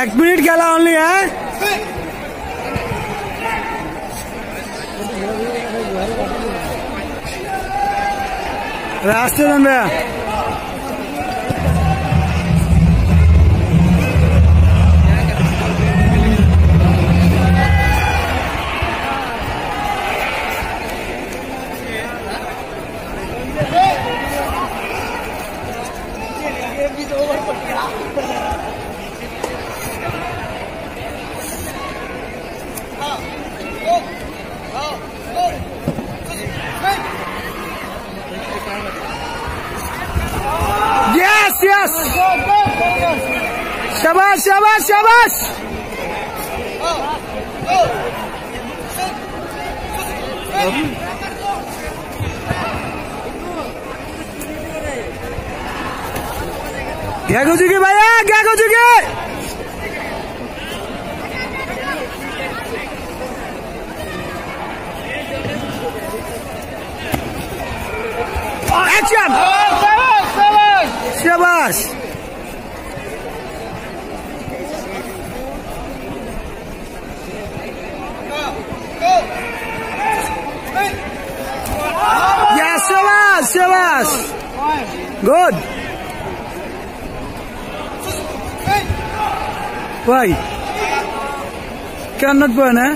एक मिनिट गेला ओनली है। रास्ते में Yes, yes. Shabash, shabash, shabash. क्या हो चुकी भैया क्या हो चुकी एक्शन शाबाश Yes, शाबाश शाबाश गुड भाई cannot burn, eh?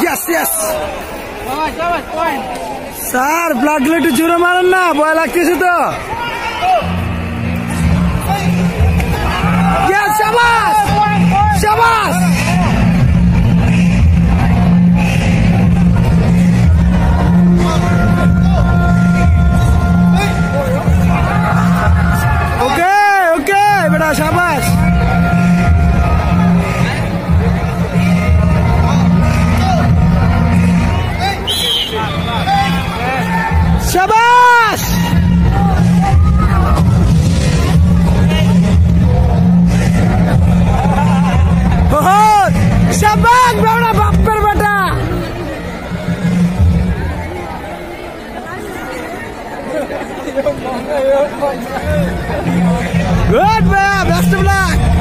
Yes, yes. Sir blood একটু জোরে মারেন না ভয় লাগতেছে তো Yes, শাবাশ শাবাশ Good, man. That's the luck.